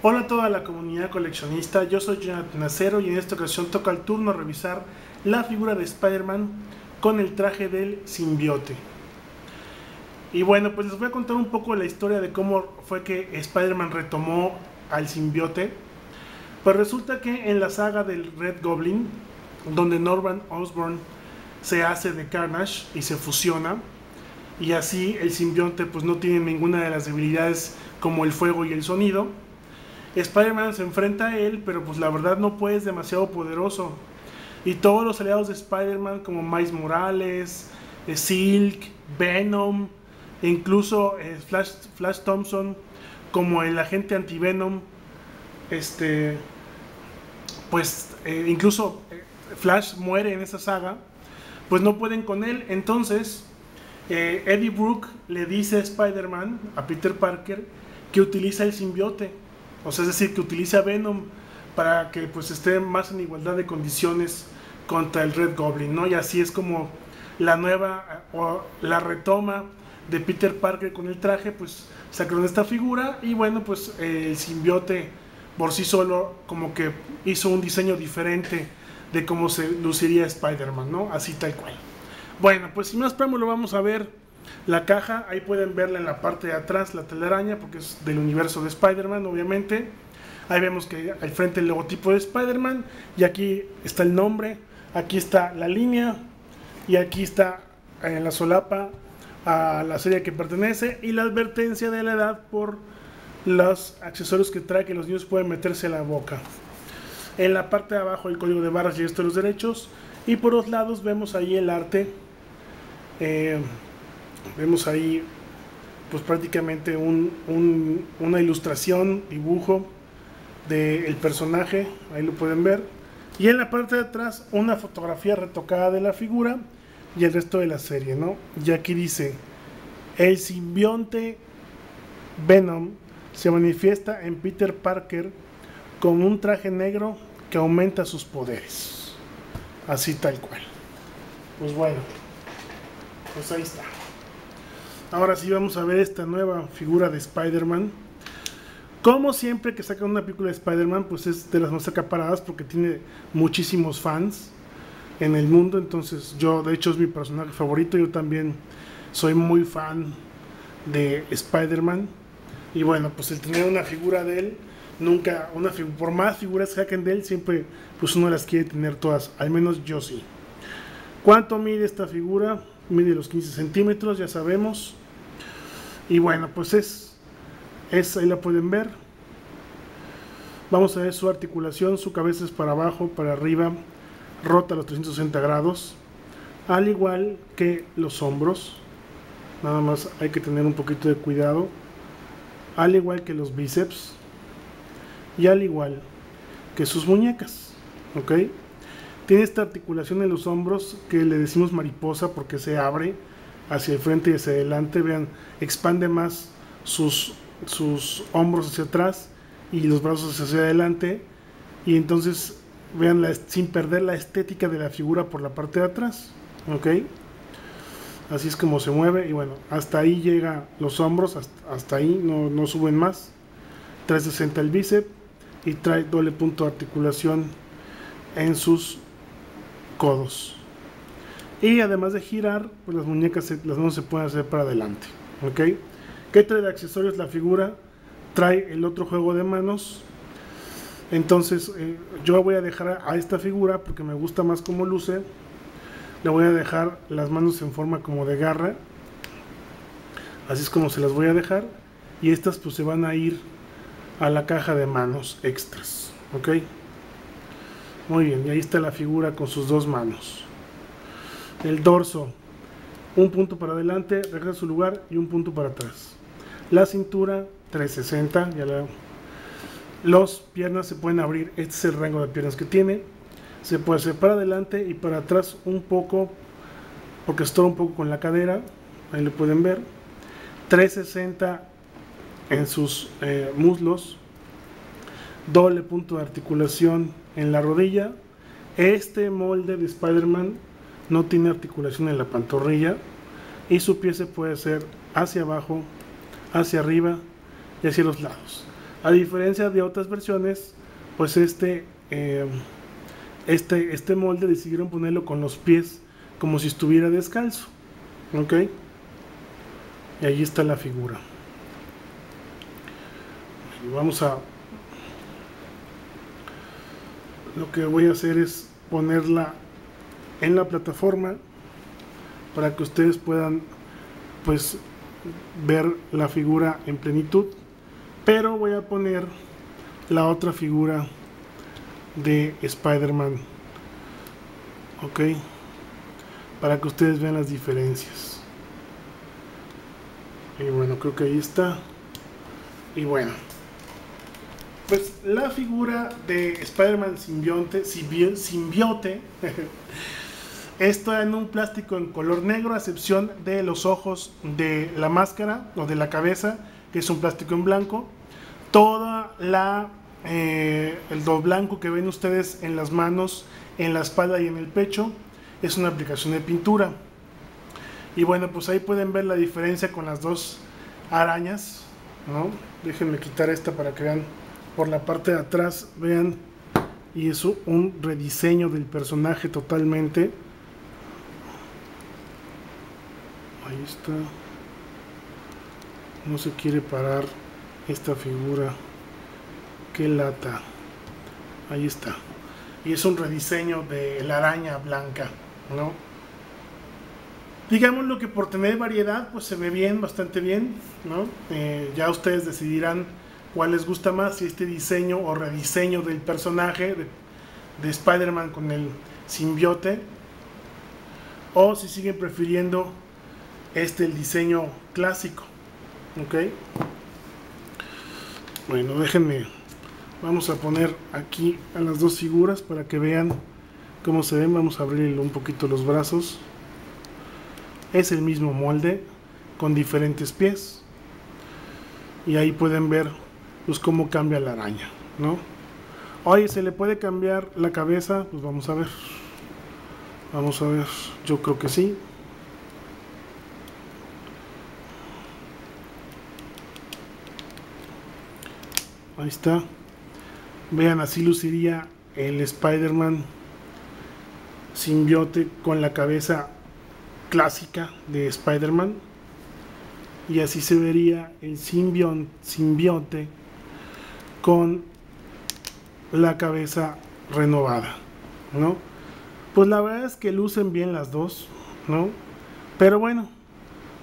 Hola a toda la comunidad coleccionista, yo soy Jonathan Acero y en esta ocasión toca el turno revisar la figura de Spider-Man con el traje del simbiote. Y bueno, pues les voy a contar un poco la historia de cómo fue que Spider-Man retomó al simbiote. Pues resulta que en la saga del Red Goblin, donde Norman Osborn se hace de Carnage y se fusiona, y así el simbionte pues no tiene ninguna de las debilidades como el fuego y el sonido. Spider-Man se enfrenta a él, pero pues la verdad no puede, es demasiado poderoso. Y todos los aliados de Spider-Man como Miles Morales, eh, Silk, Venom, e incluso eh, Flash, Thompson, como el agente anti-Venom, este, pues eh, incluso Flash muere en esa saga, pues no pueden con él. Entonces, Eddie Brooke le dice a Spider-Man, a Peter Parker, que utiliza el simbiote. O sea, es decir, que utiliza Venom para que pues esté más en igualdad de condiciones contra el Red Goblin, ¿no? Y así es como la nueva o la retoma de Peter Parker con el traje, pues sacaron esta figura y bueno, pues el simbiote por sí solo como que hizo un diseño diferente de cómo se luciría Spider-Man, ¿no? Así tal cual. Bueno, pues sin más preámbulo vamos a ver la caja, ahí pueden verla en la parte de atrás, la telaraña, porque es del universo de Spider-Man, obviamente. Ahí vemos que al frente el logotipo de Spider-Man y aquí está el nombre, aquí está la línea y aquí está en la solapa a la serie que pertenece y la advertencia de la edad por los accesorios que trae que los niños pueden meterse a la boca. En la parte de abajo el código de barras y esto de los derechos y por los lados vemos ahí el arte. Eh, Vemos ahí pues prácticamente una ilustración, dibujo del personaje, ahí lo pueden ver. Y en la parte de atrás una fotografía retocada de la figura y el resto de la serie, ¿no? Y aquí dice, el simbionte Venom se manifiesta en Peter Parker con un traje negro que aumenta sus poderes. Así tal cual. Pues bueno, pues ahí está. Ahora sí vamos a ver esta nueva figura de Spider-Man. Como siempre que sacan una película de Spider-Man, pues es de las más acaparadas porque tiene muchísimos fans en el mundo. Entonces yo, de hecho, es mi personaje favorito. Yo también soy muy fan de Spider-Man. Y bueno, pues el tener una figura de él, nunca, una por más figuras que saquen de él, siempre pues uno las quiere tener todas. Al menos yo sí. ¿Cuánto mide esta figura? Mide los 15 centímetros, ya sabemos. Y bueno, pues es, es, ahí la pueden ver. Vamos a ver su articulación, su cabeza es para abajo, para arriba, rota a los 360 grados. Al igual que los hombros. Nada más hay que tener un poquito de cuidado. Al igual que los bíceps. Y al igual que sus muñecas. ¿Ok? Tiene esta articulación en los hombros que le decimos mariposa porque se abre hacia el frente y hacia adelante. Vean, expande más sus, sus hombros hacia atrás y los brazos hacia adelante. Y entonces, vean, sin perder la estética de la figura por la parte de atrás. ¿Ok? Así es como se mueve. Y bueno, hasta ahí llega los hombros, hasta, ahí, no, no suben más. 360 el bíceps y trae doble punto de articulación en sus codos. Y además de girar, pues las muñecas, las manos se pueden hacer para adelante. ¿Ok? ¿Qué trae de accesorios la figura? Trae el otro juego de manos. Entonces, eh, yo voy a dejar a esta figura porque me gusta más como luce. Le voy a dejar las manos en forma como de garra. Así es como se las voy a dejar. Y estas pues se van a ir a la caja de manos extras. ¿Ok? Muy bien, y ahí está la figura con sus dos manos. El dorso, un punto para adelante, regresa a su lugar y un punto para atrás. La cintura, 360, ya la... Los piernas se pueden abrir, este es el rango de piernas que tiene. Se puede hacer para adelante y para atrás un poco, porque estorba un poco con la cadera, ahí lo pueden ver. 360 en sus eh, muslos, doble punto de articulación en la rodilla. Este molde de Spider-Man no tiene articulación en la pantorrilla y su pie se puede hacer hacia abajo, hacia arriba y hacia los lados. A diferencia de otras versiones, pues este, eh, este, este molde decidieron ponerlo con los pies como si estuviera descalzo. ¿Ok? Y ahí está la figura. vamos a... Lo que voy a hacer es ponerla en la plataforma para que ustedes puedan pues ver la figura en plenitud. Pero voy a poner la otra figura de Spider-Man ok para que ustedes vean las diferencias. Y bueno creo que ahí está. Y bueno pues la figura de Spider-Man simbionte, simbiote esto en un plástico en color negro a excepción de los ojos de la máscara o de la cabeza que es un plástico en blanco toda la eh, el blanco que ven ustedes en las manos en la espalda y en el pecho es una aplicación de pintura y bueno pues ahí pueden ver la diferencia con las dos arañas ¿no? déjenme quitar esta para que vean por la parte de atrás, vean, y eso un rediseño del personaje totalmente. Ahí está. No se quiere parar esta figura. Qué lata. Ahí está. Y es un rediseño de la araña blanca, ¿no? Digamos lo que por tener variedad, pues se ve bien, bastante bien, ¿no? Eh, ya ustedes decidirán cuál les gusta más, si este diseño o rediseño del personaje de, Spider-Man con el simbiote, o si siguen prefiriendo este el diseño clásico. ¿Ok? Bueno, déjenme. Vamos a poner aquí a las dos figuras para que vean cómo se ven. Vamos a abrir un poquito los brazos. Es el mismo molde con diferentes pies. Y ahí pueden ver pues cómo cambia la araña, ¿no? Oye, ¿se le puede cambiar la cabeza? Pues vamos a ver. Vamos a ver, yo creo que sí. Ahí está. Vean, así luciría el Spider-Man simbiote con la cabeza clásica de Spider-Man. Y así se vería el simbionte con la cabeza renovada, ¿no? Pues la verdad es que lucen bien las dos, ¿no? Pero bueno,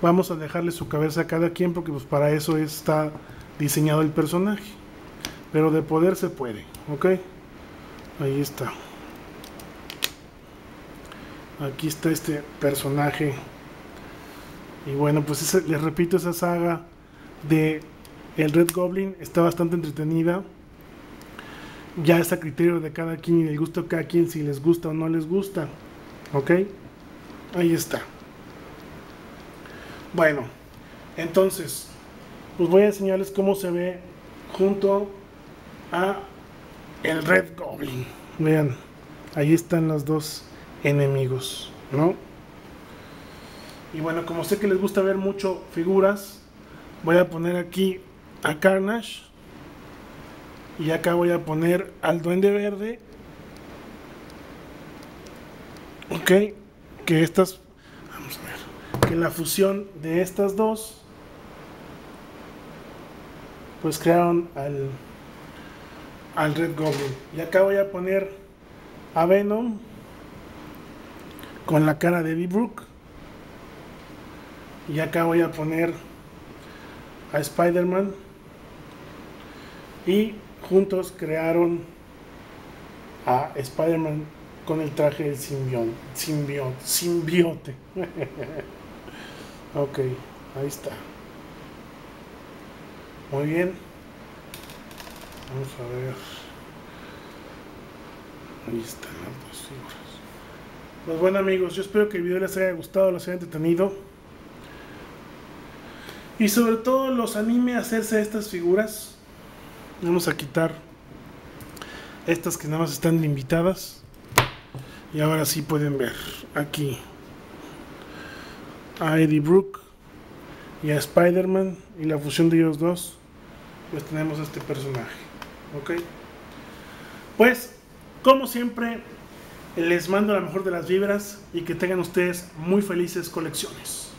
vamos a dejarle su cabeza a cada quien porque pues para eso está diseñado el personaje. Pero de poder se puede, ¿ok? Ahí está. Aquí está este personaje. Y bueno, pues les repito, esa saga de el Red Goblin está bastante entretenida. Ya es a criterio de cada quien y del gusto de cada quien si les gusta o no les gusta. ¿Ok? Ahí está. Bueno, entonces, pues voy a enseñarles cómo se ve junto a el Red Goblin. Vean, ahí están los dos enemigos, ¿no? Y bueno, como sé que les gusta ver mucho figuras, voy a poner aquí a Carnage. Y acá voy a poner al Duende Verde. Ok, que estas, vamos a ver, que la fusión de estas dos, pues crearon al, al Red Goblin. Y acá voy a poner a Venom con la cara de Eddie Brook. Y acá voy a poner a Spider-Man y juntos crearon a Spider-Man con el traje del simbionte. simbionte, simbiote. ok, ahí está. Muy bien. Vamos a ver. Ahí están las dos figuras. Pues bueno amigos, yo espero que el video les haya gustado, les haya entretenido. Y sobre todo los anime a hacerse estas figuras Vamos a quitar estas que nada más están invitadas. Y ahora sí pueden ver aquí a Eddie Brooke y a Spider-Man y la fusión de ellos dos pues tenemos a este personaje. ¿Ok? Pues, como siempre, les mando la mejor de las vibras y que tengan ustedes muy felices colecciones.